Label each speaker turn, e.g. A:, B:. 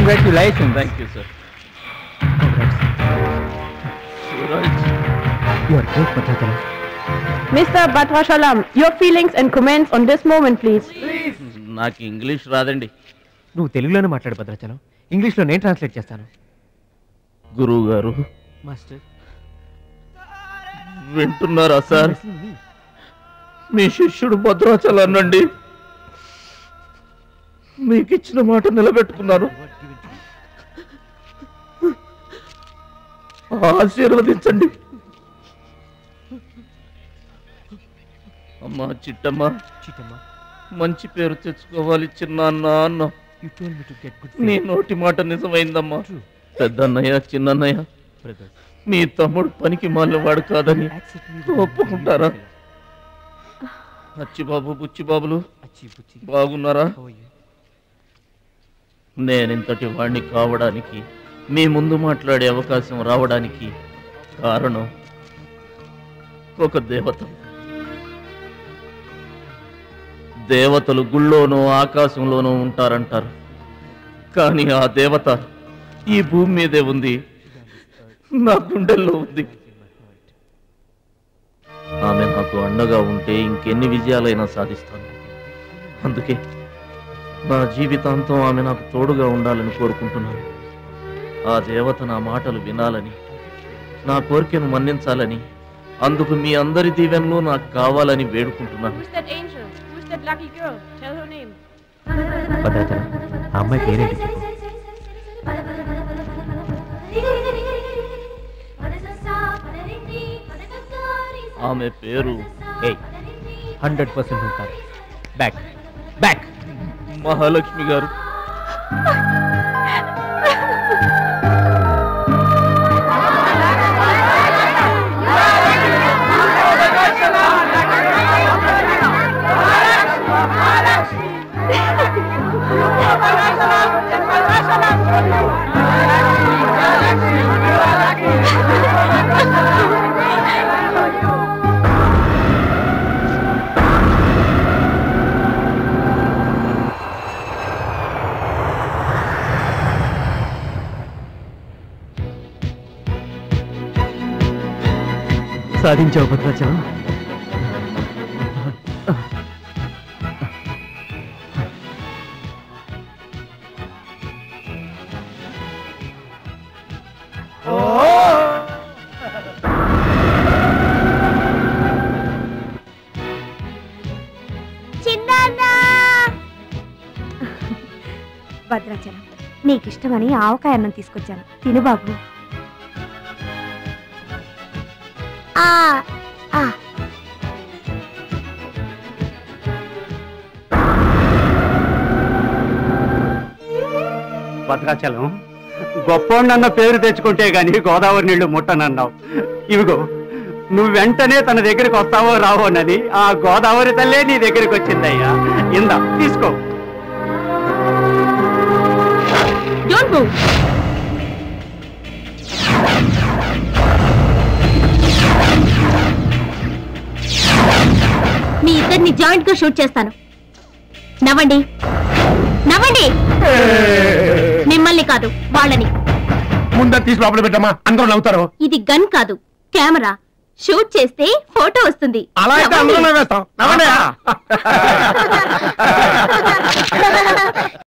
A: Congratulation thank you sir
B: You are great, Bhadrachalam.
C: Mr. Batrashalam, your feelings and comments on this moment, please.
A: నాకు English రాదండి.
B: నువ్వు తెలుగులోనే మాట్లాడు భద్రాచలం ఇంగ్లీష్లో నేను ట్రాన్స్లేట్ చేస్తాను.
A: గురువు గారు
B: మాస్టర్
A: వింటున్నారా సార్ మీ శిష్యుడు భద్రాచలాన్నండి మీకు ఇచ్చిన మాట నిలబెట్టుకున్నాను. ఆశీర్వదించండి. అమ్మా చిట్టమ్మ.
B: చీటమ్మా
A: మంచి పేరు తెచ్చుకోవాలి చిన్న అన్న. నీ నోటి మాట నిజమైందమ్మా. పెద్దన్నయ్య చిన్నన్నయ్య.
B: బ్రదర్
A: మీ తమ్ముడు పనికి మాలినవాడు కాదని ఒప్పుకుంటారా? అచ్చిబాబు బుచ్చిబాబులు బాగున్నారా? నేనింతటి వాణ్ణి కావడానికి మీ ముందు మాట్లాడే అవకాశం రావడానికి కారణం ఒక దేవత. దేవతలు గుళ్ళోనూ ఆకాశంలోనూ ఉంటారంటారు. కానీ ఆ దేవత ఈ భూమి మీదే ఉంది. నా గుండెల్లో ఉంది. ఆమె నాకు అండగా ఉంటే ఇంకెన్ని విజయాలైనా సాధిస్తాను. అందుకే నా జీవితాంతం ఆమె నాకు తోడుగా ఉండాలని కోరుకుంటున్నాను. ఆ దేవత నా మాటలు వినాలని నా కోరికను మన్నించాలని అందుకు మీ అందరి దీవెనలు నాకు కావాలని వేడుకుంటున్నాను
C: Who's that angel? Who's that lucky girl? Tell her name.
B: Bhadrachalam ఆ అమ్మాయి పేరేంటి చెప్పు
A: ఆమె పేరు
B: హండ్రెడ్ పర్సెంట్ ఉంటారు బ్యాక్ బ్యాక్
A: మహాలక్ష్మి గారు
B: సాధించావు భద్రాచలం
D: భద్రాచలం. నీకిష్టమని ఆవకాయ అన్నం తీసుకొచ్చాను. తిను బాబు. ఆ ఆ.
E: భద్రాచలం గొప్పోండన్న పేరు తెచ్చుకుంటే గాని గోదావరి నీళ్ళు ముట్టనన్నావు. ఇవిగో నువ్వు వెంటనే తన దగ్గరికి వస్తావో రావోనని ఆ గోదావరి తల్లే నీ దగ్గరికి వచ్చిందయ్యా ఇందా తీసుకో.
D: మీ ఇద్దరిని జాయింట్గా షూట్ చేస్తాను. నవ్వండి. నవ్వండి. మిమ్మల్ని కాదు వాళ్ళని.
F: ముందు తీసి లోపల పెట్టమ్మా అందరూ నవ్వుతారు.
D: ఇది గన్ కాదు కెమెరా. షూట్ చేస్తే ఫోటో వస్తుంది.
F: అలా అయితే
D: నవ్వండి.
F: అందరూ నవ్వేస్తాం. నవ్వండి.